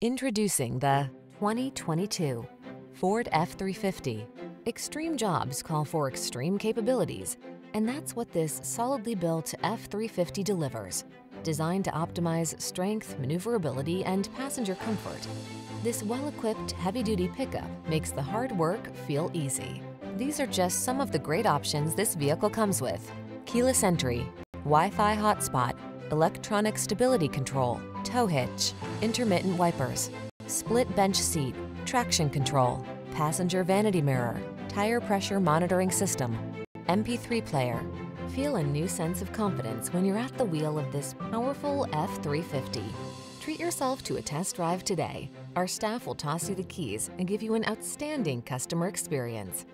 Introducing the 2022 Ford F-350. Extreme jobs call for extreme capabilities, and that's what this solidly built F-350 delivers. Designed to optimize strength, maneuverability, and passenger comfort, this well-equipped heavy-duty pickup makes the hard work feel easy. These are just some of the great options this vehicle comes with. Keyless entry, Wi-Fi hotspot, electronic stability control, tow hitch, intermittent wipers, split bench seat, traction control, passenger vanity mirror, tire pressure monitoring system, MP3 player. Feel a new sense of confidence when you're at the wheel of this powerful F-350. Treat yourself to a test drive today. Our staff will toss you the keys and give you an outstanding customer experience.